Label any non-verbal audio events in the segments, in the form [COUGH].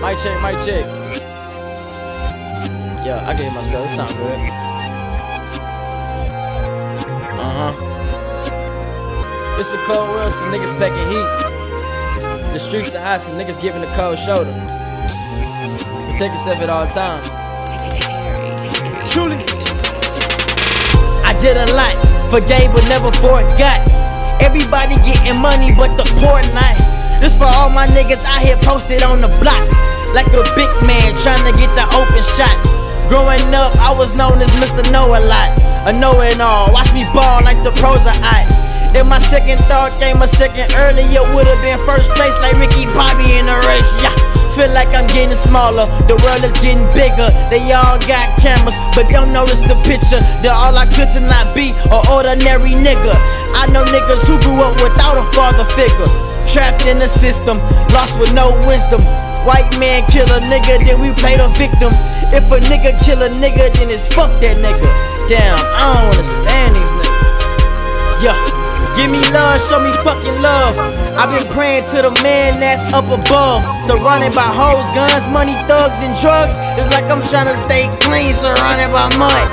Mic check, mic check. Yeah, I gave myself. It sound good. Uh huh. It's a cold world, some niggas packing heat. The streets are hot, some niggas giving the cold shoulder. Protect yourself at all times. Truly. I did a lot, forgave but never forgot. Everybody getting money, but the poor not. This for all my niggas out here posted on the block. Like a big man trying to get the open shot. Growing up, I was known as Mr. Know a lot. A know it all. Watch me ball like the pros are I. If my second thought came a second earlier, would've been first place like Ricky Bobby in the race. Yeah. Feel like I'm getting smaller, the world is getting bigger. They all got cameras, but don't notice the picture. They're all I could to not be an ordinary nigga. I know niggas who grew up without a father figure. Trapped in the system, lost with no wisdom. White man kill a nigga, then we play the victim. If a nigga kill a nigga, then it's fuck that nigga. Damn, Give me love, show me fucking love. I've been praying to the man that's up above. Surrounded by hoes, guns, money, thugs, and drugs. It's like I'm trying to stay clean, surrounded by mud.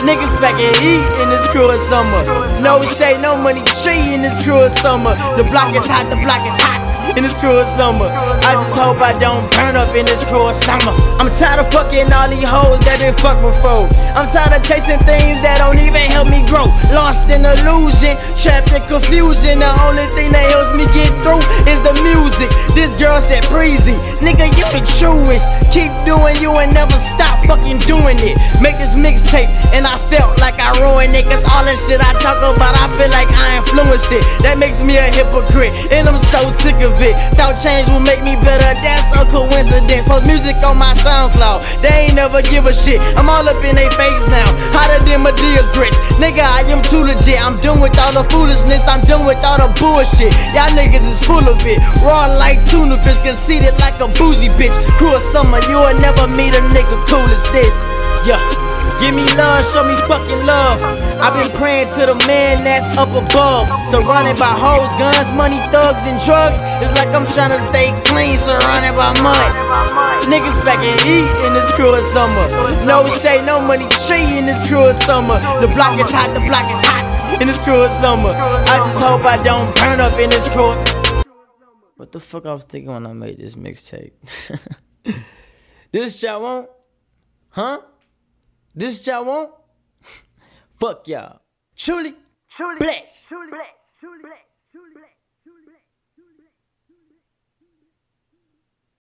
Niggas back and heat in this cruel summer. No shade, no money tree in this cruel summer. The block is hot, the block is hot in this cruel summer. I just hope I don't burn up in this cruel summer. I'm tired of fucking all these hoes that been fucked before. I'm tired of chasing things that don't even help me grow. Lost in illusion, trapped in confusion. The only thing that helps me get through is the music. This girl said, Preezy, nigga, you the truest. Keep doing you and never stop fucking doing it. Make this mixtape, and I felt like I ruined it. Cause all the shit I talk about, I feel like I influenced it. That makes me a hypocrite, and I'm so sick of it. Thought change would make me better, that's a coincidence. Post music on my SoundCloud, they ain't never give a shit. I'm all up in their face now, hotter than Madea's grits. Nigga, I am too legit. I'm done with all the foolishness, I'm done with all the bullshit. Y'all niggas is full of it. Raw like tuna fish, conceited like a boozy bitch. Cruel summer, you'll never meet a nigga cool as this. Yeah. Give me love, show me fucking love. I've been praying to the man that's up above. Surrounded by hoes, guns, money, thugs, and drugs. It's like I'm trying to stay clean, surrounded by mud. Niggas back and eat in this cruel summer. No shade, no money tree in this cruel summer. The block is hot, the block is hot in this cruel summer. I just hope I don't burn up in this cruel. What the fuck I was thinking when I made this mixtape? [LAUGHS] this y'all want? Huh? This y'all want? [LAUGHS] Fuck y'all. Truly, Truly, bless. truly, truly, blessed.